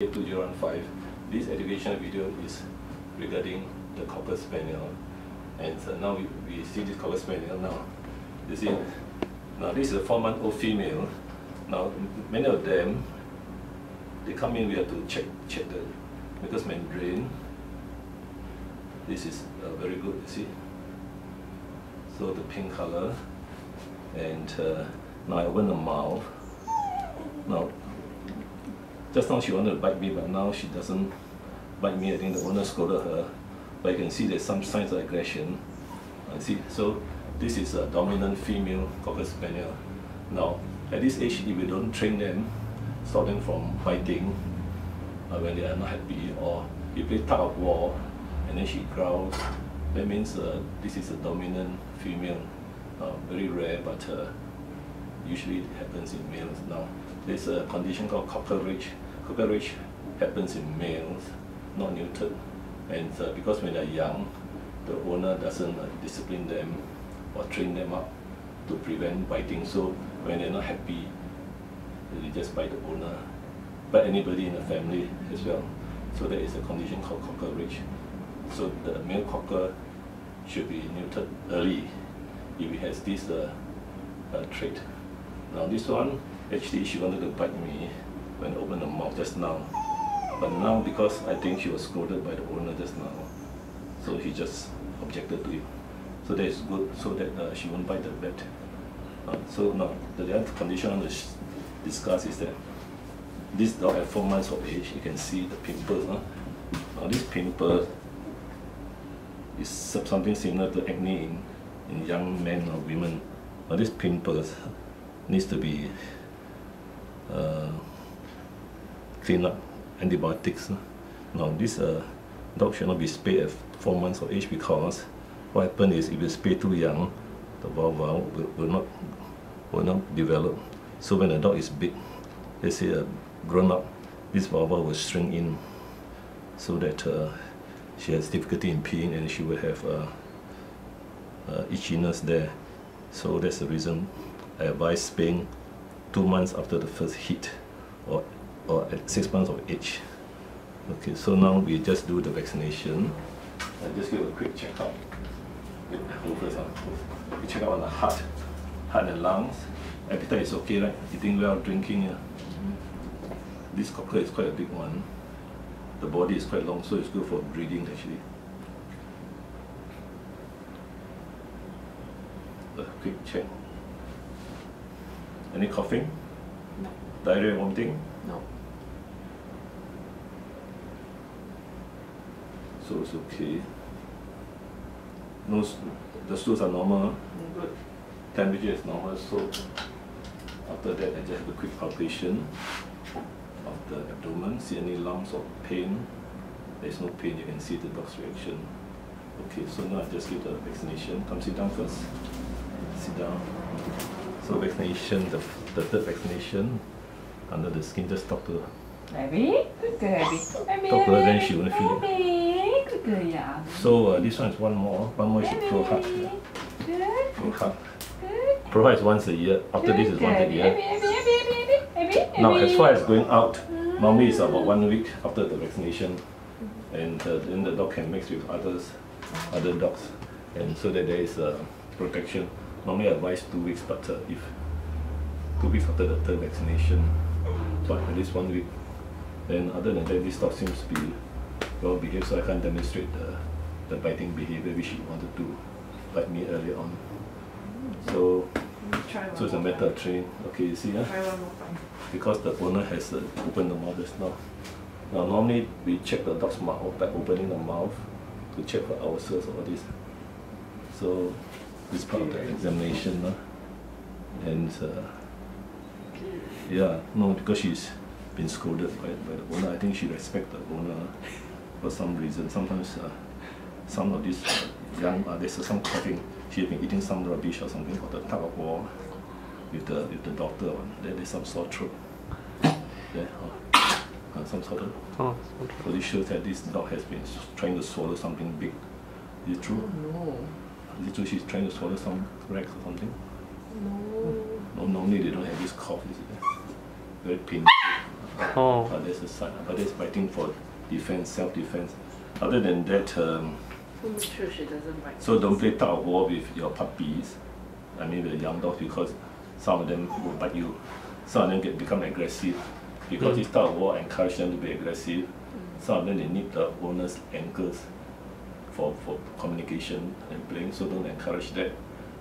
2015. This educational video is regarding the Cocker Spaniel. And uh, now we, we see this Cocker Spaniel now. You see, now this is a four month old female. Now many of them, they come in, we have to check, check the mucous membrane. This is uh, very good, you see. So the pink color. And uh, now I open the mouth. Now just now she wanted to bite me, but now she doesn't bite me. I think the owner scolded her. But you can see there's some signs of aggression. I see. So this is a dominant female Cocker Spaniel. Now, at this age, if you don't train them, stop them from biting uh, when they are not happy, or you play tug of war, and then she growls, that means uh, this is a dominant female. Uh, very rare, but uh, usually it happens in males now. There's a condition called cocker rage. Cocker rage happens in males, not neutered. And uh, because when they're young, the owner doesn't uh, discipline them or train them up to prevent biting. So when they're not happy, they just bite the owner, bite anybody in the family as well. So there is a condition called cocker rage. So the male cocker should be neutered early if it has this uh, uh, trait. Now this one, actually she wanted to bite me when I opened the mouth just now. But now because I think she was scolded by the owner just now, so he just objected to it. So that is good, so that uh, she won't bite the vet. Uh, so now the other condition I discuss is that this dog at four months of age, you can see the pimples. Huh? Now this pimple is something similar to acne in, in young men or women. Now these pimples needs to be uh, cleaned up, antibiotics. Now this uh, dog should not be spayed at 4 months of age because what happens is if you spay too young, the vulva will, will, not, will not develop. So when a dog is big, let's say a grown up, this vulva will shrink in so that uh, she has difficulty in peeing and she will have uh, uh, itchiness there. So that's the reason I advise spaying two months after the first heat or, or at six months of age. Okay, so now we just do the vaccination. I just give a quick checkup. Hold first, huh? We check out on the heart, heart and lungs. Appetite is okay, right? Eating well, drinking. Yeah. This cocker is quite a big one. The body is quite long, so it's good for breeding actually. A quick check. Any coughing? No. Diarrhea, vomiting? No. So it's okay. No, the stools are normal. Good. Temperature is normal. So after that, I just have a quick palpation of the abdomen. See any lumps or pain? There's no pain. You can see the dog's reaction. Okay, so now I just give the vaccination. Come sit down first. Sit down. So vaccination, the, the third vaccination under the skin, just talk to her. Baby, good girl. Baby, Talk to her, then she won't feel it. Baby, good girl, yeah. So uh, this one is one more. One more is Pro Good, Pro good. Proheart is once a year. After this is once a year. Now, as far as going out, normally it's about one week after the vaccination, and uh, then the dog can mix with others, other dogs, and so that there is uh, protection. Normally, I advise two weeks, but uh, if two weeks after the third vaccination, but at least one week. Then, other than that, this dog seems to be well behaved, so I can't demonstrate the, the biting behavior which he wanted to bite me earlier on. So, so it's a matter of training. Okay, you see, huh? Try one more time. because the owner has uh, opened the mouth just now. Now normally we check the dog's mouth by opening the mouth to check for ulcers or all this. So this part of the examination. Uh, and uh, yeah, no, because she's been scolded by, by the owner. I think she respects the owner for some reason. Sometimes uh, some of these uh, young, uh, there's some coughing. She has been eating some rubbish or something called the tug of war with the with the doctor one. There, there's some sore throat. There, uh, uh, some sort of. Oh, So this shows that this dog has been trying to swallow something big. Is it true? No. Is it true she's trying to swallow some racks or something? No. No, normally they don't have this cough, is it? Very painful. Oh. Uh, there's a sign, but it's fighting for defense, self-defense. Other than that, um, So make sure she doesn't bite. so don't play tug of war with your puppies. I mean the young dogs because some of them will bite you. Some of them get become aggressive because Mm. this tug of war encourage them to be aggressive. Some of them they need the owner's ankles for, for communication and playing, so don't encourage that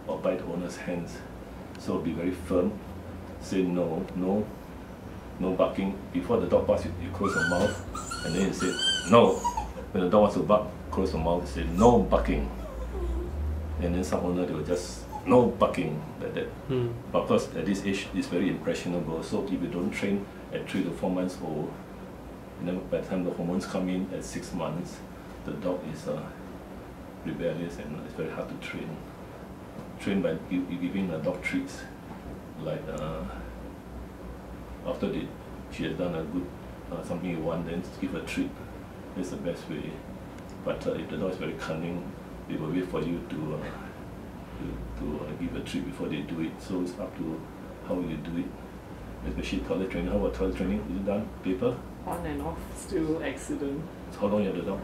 or bite the owner's hands. So be very firm. Say no, no, no barking. Before the dog barks, you, you close your mouth and then you say no. When the dog wants to bark, close your mouth and say no barking. And then some owner they will just no barking like that. Mm. But of course, at this age, it's very impressionable. So if you don't train at three to four months old, and then by the time the hormones come in at six months, the dog is uh, rebellious and it's very hard to train. Train by you, you giving the dog treats, like uh, after the, she has done a good uh, something you want, then give a treat. That's the best way. But uh, if the dog is very cunning, they will wait for you to. Uh, to, to uh, give a treat before they do it. So it's up to how you do it. Especially toilet training. How about toilet training? Is it done? Paper? On and off, still accident. So how long you have the dog?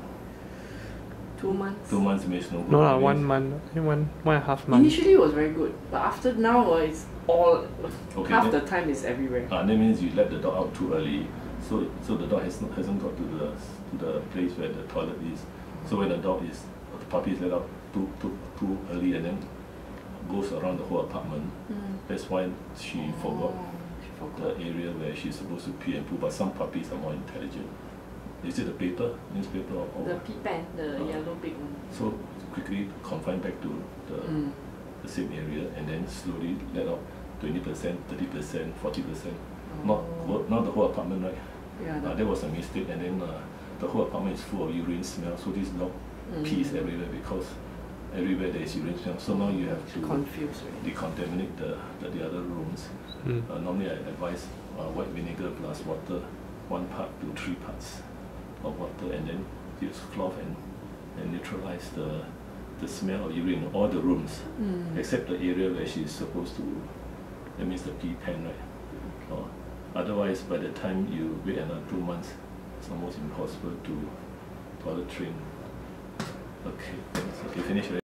Two months. Two months means no good. No lah, one month. I one one and a half month. Initially it was very good, but after now uh, it's all Okay, half then- the time is everywhere. Ah, that means you let the dog out too early. So so the dog has not, hasn't got to the to the place where the toilet is. So when the dog is the puppy is let out too too too early and then goes around the whole apartment. Mm. That's why she forgot Oh, she the area where she's supposed to pee and poo. But some puppies are more intelligent. Is it the paper, newspaper, or, or The pee pen, the Oh. yellow big one. so quickly confine back to the, Mm. the same area and then slowly let out twenty percent, thirty percent, forty percent. Not Oh. whole- not the whole apartment, right? Yeah, Uh, the, that was a mistake, and then uh, the whole apartment is full of urine smell. So this dog Mm. pees everywhere because everywhere there is urine smell. So now you have to confused already. decontaminate the, the, the other rooms. Mm. Uh, normally I advise uh, white vinegar plus water, one part to three parts of water, and then use cloth and, and neutralize the, the smell of urine in all the rooms, Mm. except the area where she's supposed to, that means the pee pen, right? Or otherwise, by the time you wait another two months, it's almost impossible to toilet train. Okay, thanks. Okay, finish.